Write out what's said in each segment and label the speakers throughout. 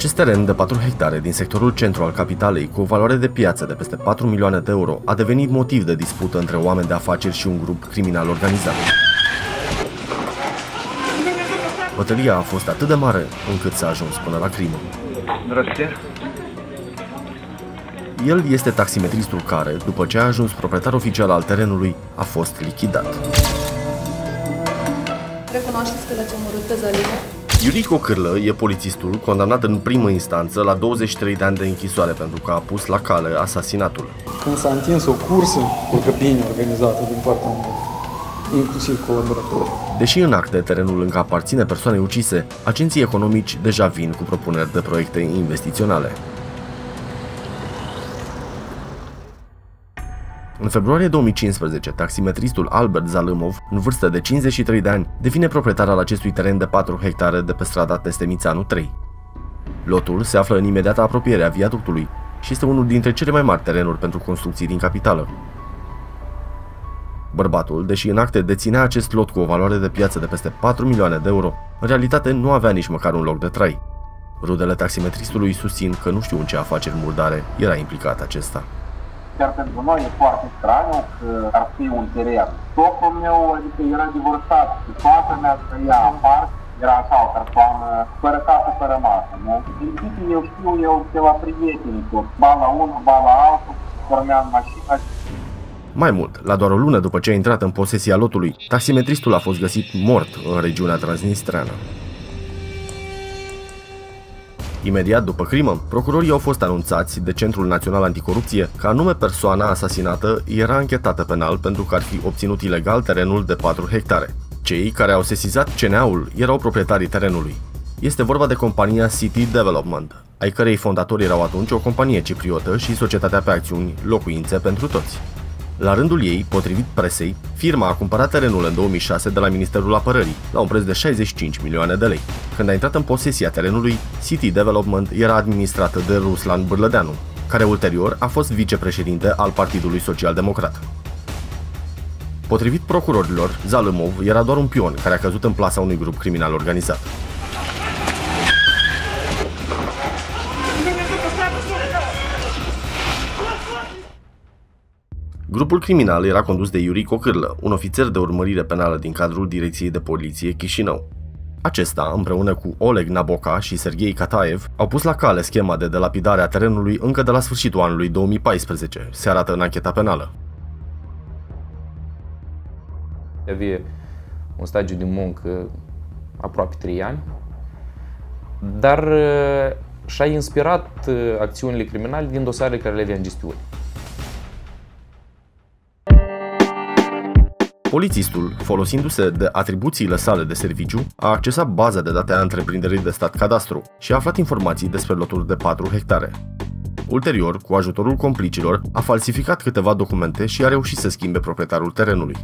Speaker 1: Acest teren de 4 hectare din sectorul centru al capitalei, cu o valoare de piață de peste 4 milioane de euro, a devenit motiv de dispută între oameni de afaceri și un grup criminal organizat. Bătălia a fost atât de mare încât s-a ajuns până la crimă.
Speaker 2: Здравствуйте.
Speaker 1: El este taximetristul care, după ce a ajuns proprietar oficial al terenului, a fost lichidat.
Speaker 3: Recunoașteți că l-ați omorât pe Zalina?
Speaker 1: Iurico Cârlă e polițistul condamnat în primă instanță la 23 de ani de închisoare pentru că a pus la cale asasinatul.
Speaker 4: Când s-a întins o cursă cu bine organizată din partea mea, inclusiv colaboratori.
Speaker 1: Deși în acte terenul încă aparține persoanei ucise, agenții economici deja vin cu propuneri de proiecte investiționale. În februarie 2015, taximetristul Albert Zalâmov, în vârstă de 53 de ani, devine proprietar al acestui teren de 4 hectare de pe strada Testemițanu 3. Lotul se află în imediată apropiere a viaductului și este unul dintre cele mai mari terenuri pentru construcții din capitală. Bărbatul, deși în acte deținea acest lot cu o valoare de piață de peste 4 milioane de euro, în realitate nu avea nici măcar un loc de trai. Rudele taximetristului susțin că nu știu în ce afaceri murdare era implicat acesta.
Speaker 5: Chiar pentru noi e foarte straniu că ar fi un teren. Socul meu, adică era divorțat și toată mea trăia aparte, era așa o persoană fără casă, fără masă, nu? Din câte eu știu, eu de la prieteni, tot, ba la unul, ba la altul, dormeam în mașină
Speaker 1: Mai mult, la doar o lună după ce a intrat în posesia lotului, taximetristul a fost găsit mort în regiunea transnistreană. Imediat după crimă, procurorii au fost anunțați de Centrul Național Anticorupție că anume persoana asasinată era închetată penal pentru că ar fi obținut ilegal terenul de 4 hectare. Cei care au sesizat CNA-ul erau proprietarii terenului. Este vorba de compania City Development, ai cărei fondatori erau atunci o companie cipriotă și societatea pe acțiuni Locuințe pentru Toți. La rândul ei, potrivit presei, firma a cumpărat terenul în 2006 de la Ministerul Apărării, la un preț de 65 milioane de lei. Când a intrat în posesia terenului, City Development era administrată de Ruslan Bârlădeanu, care ulterior a fost vicepreședinte al Partidului Social Democrat. Potrivit procurorilor, Zalâmov era doar un pion care a căzut în plasa unui grup criminal organizat. Grupul criminal era condus de Iuri Cocârlă, un ofițer de urmărire penală din cadrul Direcției de Poliție Chișinău. Acesta, împreună cu Oleg Naboca și Sergei Kataev, au pus la cale schema de delapidare a terenului încă de la sfârșitul anului 2014, se arată în ancheta penală.
Speaker 6: Avea un stagiu de muncă aproape 3 ani, dar uh, și-a inspirat uh, acțiunile criminale din dosarele care le avea în gestiune.
Speaker 1: Polițistul, folosindu-se de atribuțiile sale de serviciu, a accesat baza de date a întreprinderii de stat cadastru și a aflat informații despre loturi de 4 hectare. Ulterior, cu ajutorul complicilor, a falsificat câteva documente și a reușit să schimbe proprietarul terenului.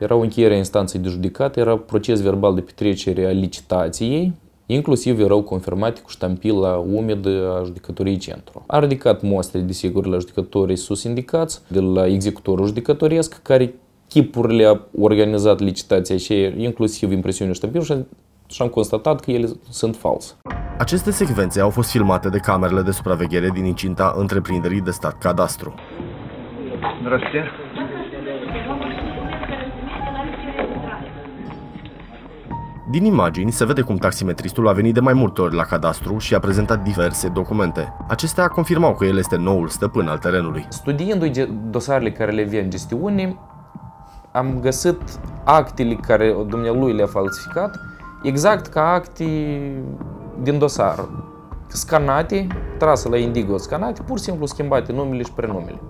Speaker 6: Era o încheiere a instanței de judecată, era proces verbal de petrecere a licitației, inclusiv erau confirmate cu ștampila umedă a judecătoriei centru. A ridicat mostre, desigur, la judecătorii sus indicați, de la executorul judecătoresc, care chipurile a organizat licitația și inclusiv impresiunea ștampilului și am constatat că ele sunt false.
Speaker 1: Aceste secvențe au fost filmate de camerele de supraveghere din incinta întreprinderii de stat cadastru.
Speaker 2: Здравствуйте.
Speaker 1: Din imagini se vede cum taximetristul a venit de mai multe ori la cadastru și a prezentat diverse documente. Acestea confirmau că el este noul stăpân al terenului.
Speaker 6: Studiindu-i ge- dosarele care le avea în gestiune, am găsit actele care dumnealui le-a falsificat, exact ca acte din dosar. Scanate, trase la Indigo scanate, pur și simplu schimbate numele și prenumele.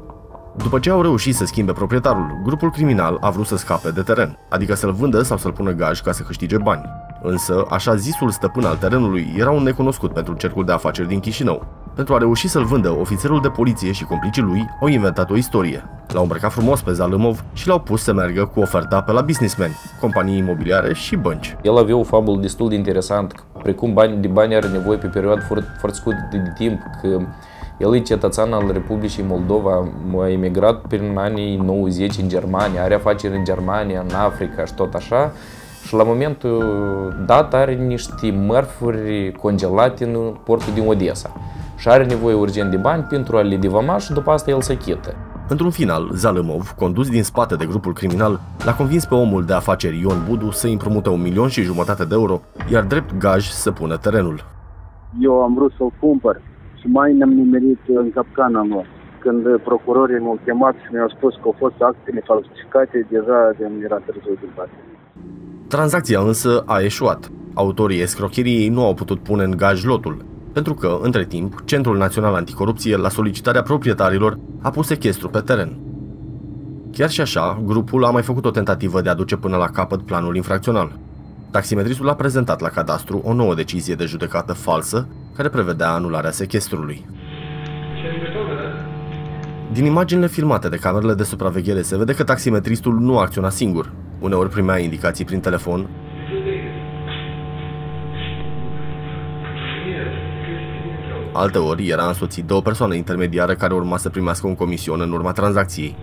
Speaker 1: După ce au reușit să schimbe proprietarul, grupul criminal a vrut să scape de teren, adică să-l vândă sau să-l pună gaj ca să câștige bani. Însă, așa zisul stăpân al terenului era un necunoscut pentru cercul de afaceri din Chișinău. Pentru a reuși să-l vândă, ofițerul de poliție și complicii lui au inventat o istorie. L-au îmbrăcat frumos pe Zalâmov și l-au pus să meargă cu oferta pe la businessmen, companii imobiliare și bănci.
Speaker 6: El avea o fabulă destul de interesant, precum bani, de bani are nevoie pe perioadă foarte, foarte scurtă de timp, că el e cetățean al Republicii Moldova, a emigrat prin anii 90 în Germania, are afaceri în Germania, în Africa și tot așa. și la momentul dat are niște mărfuri congelate în portul din Odessa și are nevoie urgent de bani pentru a le divama și după asta el se chită.
Speaker 1: Într-un final, Zalemov, condus din spate de grupul criminal, l-a convins pe omul de afaceri Ion Budu să împrumute un milion și jumătate de euro, iar drept gaj să pună terenul.
Speaker 7: Eu am vrut să-l cumpăr și mai ne-am nimerit în capcana lor. Când procurorii m-au chemat și mi-au spus că au fost actele falsificate, deja de era târziu din parte.
Speaker 1: Tranzacția însă a eșuat. Autorii escrocheriei nu au putut pune în gaj lotul, pentru că, între timp, Centrul Național Anticorupție, la solicitarea proprietarilor, a pus sechestru pe teren. Chiar și așa, grupul a mai făcut o tentativă de a duce până la capăt planul infracțional. Taximetristul a prezentat la cadastru o nouă decizie de judecată falsă care prevedea anularea sechestrului. Din imaginile filmate de camerele de supraveghere se vede că taximetristul nu acționa singur. Uneori primea indicații prin telefon, Alteori era însoțit de o persoană intermediară care urma să primească un comision în urma tranzacției.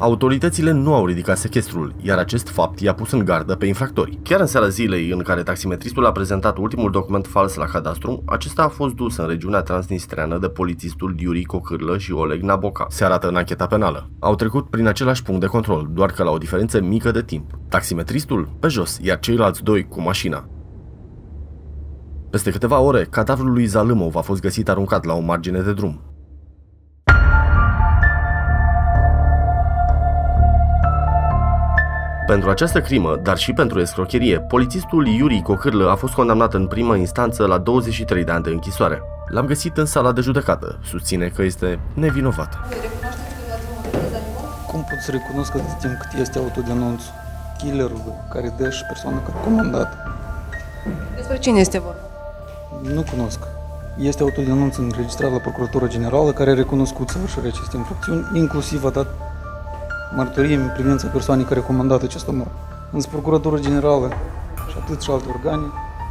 Speaker 1: Autoritățile nu au ridicat sechestrul, iar acest fapt i-a pus în gardă pe infractori. Chiar în seara zilei în care taximetristul a prezentat ultimul document fals la cadastru, acesta a fost dus în regiunea transnistreană de polițistul Yuri Cocârlă și Oleg Naboca. Se arată în ancheta penală. Au trecut prin același punct de control, doar că la o diferență mică de timp. Taximetristul pe jos, iar ceilalți doi cu mașina. Peste câteva ore, cadavrul lui Zalâmov a fost găsit aruncat la o margine de drum. Pentru această crimă, dar și pentru escrocherie, polițistul Yuri Cocârlă a fost condamnat în primă instanță la 23 de ani de închisoare. L-am găsit în sala de judecată. Susține că este nevinovat.
Speaker 4: Cum pot să recunosc atât timp cât este autodenunț killerul care dă și persoana care comandat?
Speaker 3: Despre cine este vorba?
Speaker 4: Nu cunosc. Este autodenunț înregistrat la Procuratura Generală care a recunoscut săvârșirea acestei infracțiuni, inclusiv a dat mărturie în privința persoanei care a comandat acest omor. Însă Procuratura Generală și atât și alte organe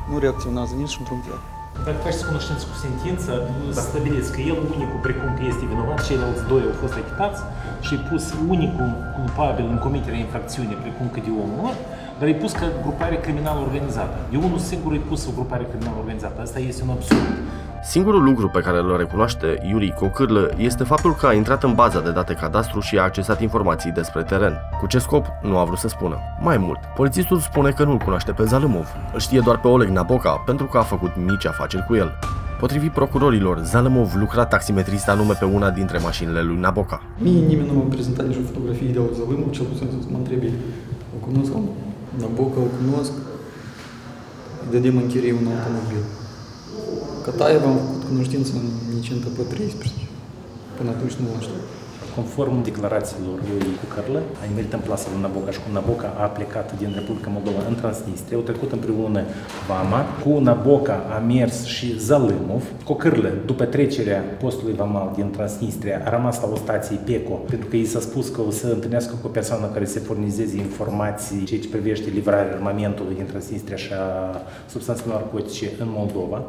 Speaker 4: nu reacționează nici într-un fel.
Speaker 8: Dacă faceți cunoștință cu sentință, da. stabiliți că el unicul precum că este vinovat, ceilalți doi au fost achitați și pus unicul culpabil în comiterea infracțiunii, precum că de omor, dar e pus ca grupare criminală organizată. De unul singur e pus o grupare criminală organizată. Asta este un absurd.
Speaker 1: Singurul lucru pe care îl recunoaște Yuri Cocârlă este faptul că a intrat în baza de date cadastru și a accesat informații despre teren. Cu ce scop, nu a vrut să spună. Mai mult, polițistul spune că nu-l cunoaște pe Zalumov. Îl știe doar pe Oleg Naboca pentru că a făcut mici afaceri cu el. Potrivit procurorilor, Zalemov lucra taximetrist anume pe una dintre mașinile lui Naboca.
Speaker 4: Mie nimeni nu m-a prezentat nici o fotografie de Zalumov, cel puțin să mă întrebi, o cunosc, Naboca îl cunosc, îi dădem în chirie un automobil. Cataev am făcut cunoștință în Nicintă pe 13. Până atunci nu l știu.
Speaker 8: Conform declarațiilor lui Cucărlă, a nimerit în plasă lui Naboca și cu Naboca a plecat din Republica Moldova în Transnistria, au trecut împreună Vama, cu Naboca a mers și Zalâmov, Cocârlă, după trecerea postului Vamal din Transnistria, a rămas la o stație PECO, pentru că i s-a spus că o să întâlnească cu o persoană care se furnizeze informații ceea ce privește livrarea armamentului din Transnistria și a substanțelor narcotice în Moldova.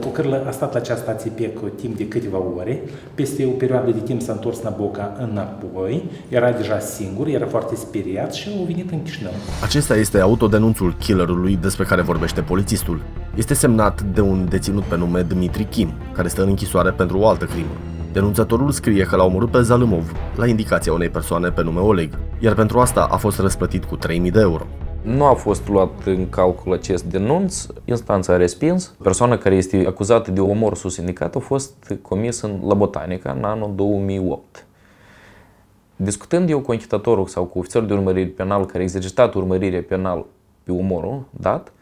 Speaker 8: Cocârlă a stat la această stație PEC timp de câteva ore. Peste o perioadă de timp s-a întors Naboca înapoi, era deja singur, era foarte speriat și a venit în Chișinău.
Speaker 1: Acesta este autodenunțul killerului despre care vorbește polițistul. Este semnat de un deținut pe nume Dmitri Kim, care stă în închisoare pentru o altă crimă. Denunțătorul scrie că l-a omorât pe Zalumov la indicația unei persoane pe nume Oleg, iar pentru asta a fost răsplătit cu 3000 de euro.
Speaker 6: Nu a fost luat în calcul acest denunț, instanța a respins. Persoana care este acuzată de omor sus indicat a fost comis în la Botanica în anul 2008. Discutând eu cu închitatorul sau cu ofițerul de urmărire penal care a exercitat urmărirea penal pe omorul dat,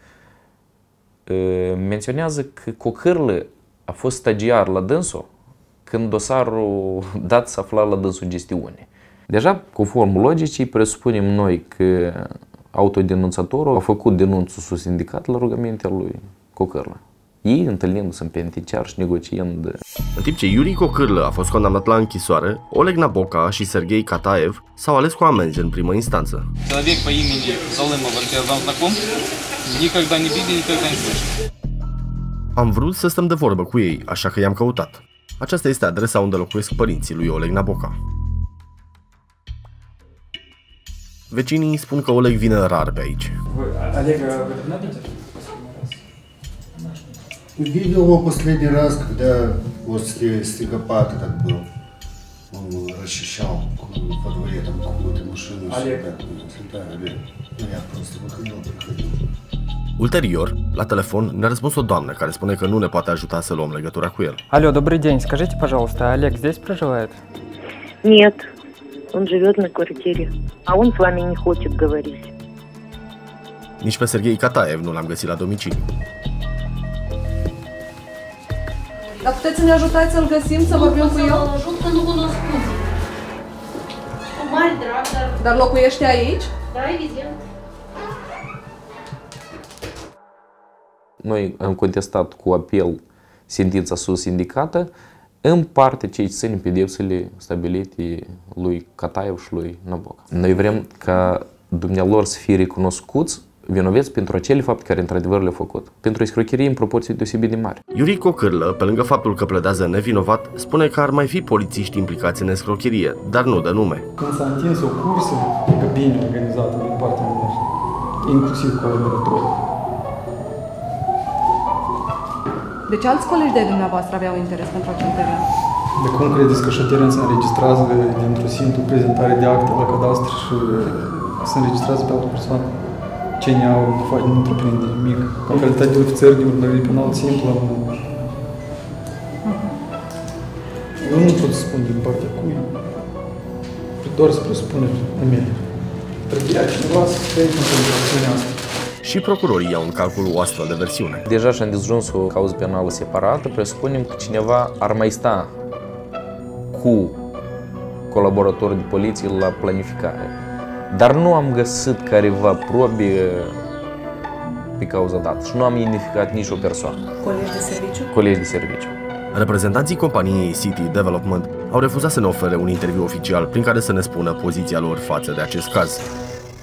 Speaker 6: menționează că Cocârlă a fost stagiar la dânsul când dosarul dat s-a aflat la dânsul gestiune. Deja, conform logicii, presupunem noi că autodenunțatorul a făcut denunțul sus sindicat la rugămintea lui Cocârlă. Ei, întâlnindu-se în penitenciar și negociind...
Speaker 1: În timp ce Yuri Cocârlă a fost condamnat la închisoare, Oleg Naboca și Sergei Kataev s-au ales cu amenzi în primă instanță.
Speaker 9: Человек по имени Залымов, он тебя знаком? Никогда не видел, никогда не слышал.
Speaker 1: Am vrut să stăm de vorbă cu ei, așa că i-am căutat. Aceasta este adresa unde locuiesc părinții lui Oleg Naboca. Vecinii spun că Oleg vine rar pe aici.
Speaker 10: Олега вы?
Speaker 11: Видел его последний раз, когда возле снегопад этот был. Он расчищал во дворе там какую-то машину.
Speaker 10: Олег?
Speaker 11: Да, Олег. Ну, я просто выходил, приходил.
Speaker 1: Ulterior, la telefon, ne-a răspuns o doamnă care spune că nu ne poate ajuta să luăm legătura cu el.
Speaker 12: Алло, добрый день. Скажите, пожалуйста, Олег здесь проживает?
Speaker 13: Нет, он живет на квартире, а он с вами не хочет говорить.
Speaker 1: Nici pe Serghei Kataev nu l-am găsit la domiciliu.
Speaker 3: Dar puteți să ne ajutați să-l găsim, să vorbim cu el?
Speaker 14: ajut că nu cunosc cum. Cu mare drag, dar...
Speaker 3: Dar locuiește aici?
Speaker 14: Da, evident.
Speaker 6: Noi am contestat cu apel sentința sus indicată, în parte ce țin pedepsele stabilite lui Cataev și lui Naboc. Noi vrem ca dumnealor să fie recunoscuți vinoveți pentru acele fapte care într-adevăr le-au făcut, pentru escrocherie în proporții deosebit de mari.
Speaker 1: Iuri Cocârlă, pe lângă faptul că pledează nevinovat, spune că ar mai fi polițiști implicați în escrocherie, dar nu dă nume.
Speaker 4: Când s-a întins o cursă adică bine organizată din partea noastră, inclusiv colaboratori.
Speaker 3: Deci alți colegi de dumneavoastră aveau interes pentru acel teren.
Speaker 4: De cum credeți că așa teren se înregistrează dintr-o simplu prezentare de acte la cadastru și se înregistrează pe altă persoană? Cine au de fapt nu întreprinde nimic. Ca calitate de ofițer de urmărire penal simplu am... Eu nu pot să spun din partea cui. Doar să presupuneri a mele. Trebuia cineva să fie pentru operațiunea asta.
Speaker 1: Și procurorii iau în calcul o astfel de versiune.
Speaker 6: Deja și-am dezuns o cauză penală separată, presupunem că cineva ar mai sta cu colaboratorul de poliție la planificare. Dar nu am găsit careva probe pe cauza dată și nu am identificat nici o persoană.
Speaker 3: Colegi de serviciu?
Speaker 6: Colegi de serviciu.
Speaker 1: Reprezentanții companiei City Development au refuzat să ne ofere un interviu oficial prin care să ne spună poziția lor față de acest caz.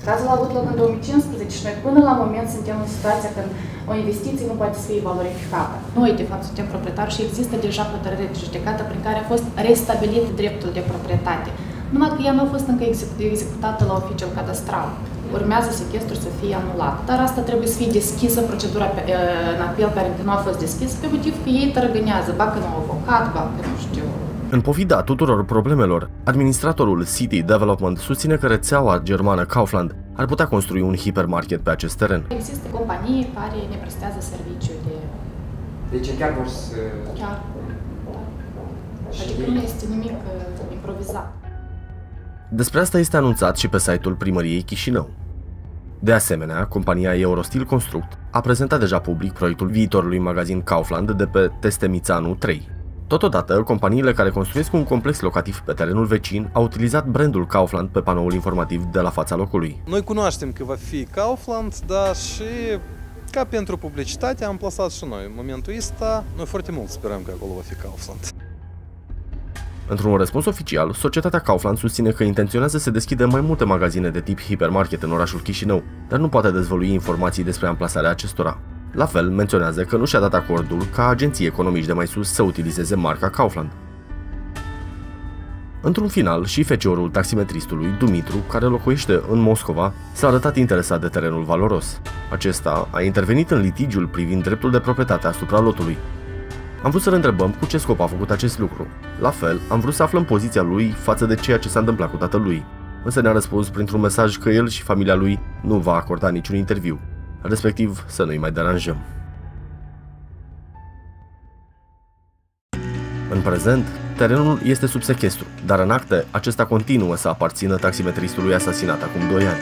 Speaker 15: Cazul a avut loc în 2015 și noi până la moment suntem în situația când o investiție nu poate să fie valorificată. Noi, de fapt, suntem proprietari și există deja hotărâre de judecată prin care a fost restabilit dreptul de proprietate. Numai că ea nu a fost încă executată la oficiul cadastral. Urmează sechestrul să fie anulat, dar asta trebuie să fie deschisă procedura pe, în apel care încă nu a fost deschisă pe motiv că ei tărăgânează, ba că nu au avocat, ba că nu știu,
Speaker 1: în pofida tuturor problemelor, administratorul City Development susține că rețeaua germană Kaufland ar putea construi un hipermarket pe acest teren.
Speaker 15: Există companii care ne prestează serviciu de...
Speaker 10: Deci chiar vor să...
Speaker 15: Chiar. Adică nu este nimic improvizat.
Speaker 1: Despre asta este anunțat și pe site-ul primăriei Chișinău. De asemenea, compania Eurostil Construct a prezentat deja public proiectul viitorului magazin Kaufland de pe Testemițanu 3. Totodată, companiile care construiesc un complex locativ pe terenul vecin au utilizat brandul Kaufland pe panoul informativ de la fața locului.
Speaker 16: Noi cunoaștem că va fi Kaufland, dar și ca pentru publicitate am plasat și noi. În momentul ăsta, noi foarte mult sperăm că acolo va fi Kaufland.
Speaker 1: Într-un răspuns oficial, societatea Kaufland susține că intenționează să deschidă mai multe magazine de tip hipermarket în orașul Chișinău, dar nu poate dezvălui informații despre amplasarea acestora. La fel, menționează că nu și-a dat acordul ca agenții economici de mai sus să utilizeze marca Kaufland. Într-un final, și feciorul taximetristului, Dumitru, care locuiește în Moscova, s-a arătat interesat de terenul valoros. Acesta a intervenit în litigiul privind dreptul de proprietate asupra lotului. Am vrut să-l întrebăm cu ce scop a făcut acest lucru. La fel, am vrut să aflăm poziția lui față de ceea ce s-a întâmplat cu tatălui. Însă ne-a răspuns printr-un mesaj că el și familia lui nu va acorda niciun interviu, respectiv să nu-i mai deranjăm. În prezent, terenul este sub sechestru, dar în acte acesta continuă să aparțină taximetristului asasinat acum 2 ani.